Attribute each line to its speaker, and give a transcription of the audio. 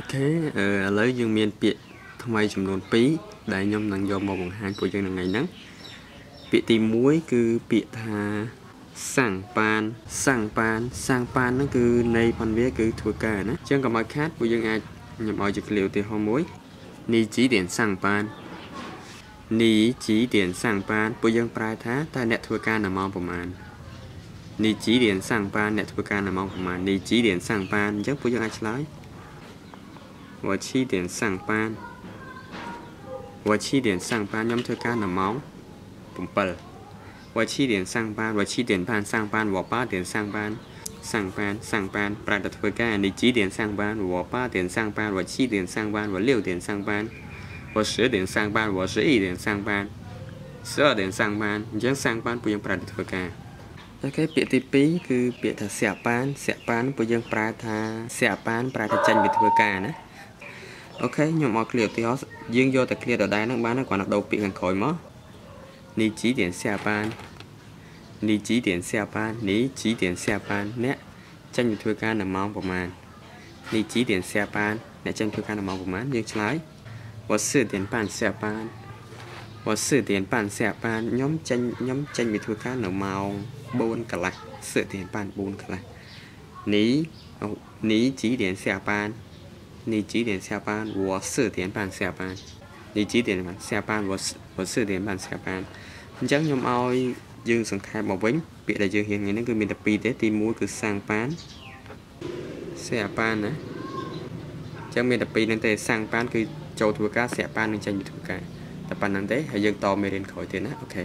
Speaker 1: អូខេឥឡូវយើងមានពាក្យថ្មីចំនួន2ដែលខ្ញុំនឹងយកមកបង្ហាញពួកយើងថ្ងៃហ្នឹងពាក្យទី1គឺពាក្យថាសាំងប៉ានសាំងប៉ានសាំងប៉ានហ្នឹងគឺនៃផនវាគឺធ្វើការណាអញ្ចឹងកុំឲ្យខាតពួកយើងអាចខ្ញុំឲ្យជាឃ្លាឧទាហរណ៍មួយនីជីទៀនសាំងប៉ាននីជីទៀនសាំងប៉ានពួកយើងប្រែថាតើអ្នកធ្វើការនៅម៉ោងប្រហែលនីជីរៀនសាំងប៉ានអ្នកធ្វើការនៅម៉ោងប្រហែលនីជីរៀនសាំងប៉ានអញ្ចឹងពួកយើងអាចឆ្លើយ 我七点上班我七点上班ខ្ញុំធ្វើការនៅម៉ោង7我七点上班我七点半上班我八点上班上班上班ប្រែទៅធ្វើការ你几点上班我八点上班我七点上班我六点上班我十点上班我十一点上班十二点上班អញ្ចឹង上班ពួកយើងប្រែទៅធ្វើការអូខេពាក្យទី2គឺពាក្យថាសាក់ប៉ានសាក់ប៉ានពួកយើងប្រែថាសាក់ប៉ានប្រែថាចេញពីធ្វើការណា អូខេខ្ញុំមកឃ្លាឧទាហរណ៍យើងយកតែឃ្លាដដែលហ្នឹងបានគ្រាន់តែដូរពាក្យខាងក្រោយមកនីជីទៀនសាបាននីជីទៀនសាបាននីជីទៀនសាបានអ្នកចេញពីធ្វើការនៅម៉ោងប្រហែលនីជីទៀនសាបានអ្នកចេញធ្វើការនៅម៉ោងប្រហែលយើងឆ្លើយវ៉ាសឺទៀនប៉ានសាបានវ៉ាសឺទៀនប៉ានសាបានខ្ញុំចេញខ្ញុំចេញពីធ្វើការនៅម៉ោង4កន្លះសឺទៀនប៉ាន4កន្លះនីនីជីទៀនសាបាន 你几点下班？我四点半下班。你几点下班？我我四点半下班អញ្ចឹងខ្ញុំឲ្យយើងសង្ខេបមកវិញពាក្យដែលយើងរៀនថ្ងៃនេះគឺមានតែពីរទេទី1គឺសាំងប៉ានសាប៉ានណាអញ្ចឹងមានតែពីរហ្នឹងទេសាំងប៉ានគឺចូលធ្វើការសាប៉ាននឹងចេញពីធ្វើការតែប៉ុណ្្នឹងទេហើយយើងតមេរៀនក្រោយទៀតណាអូខេ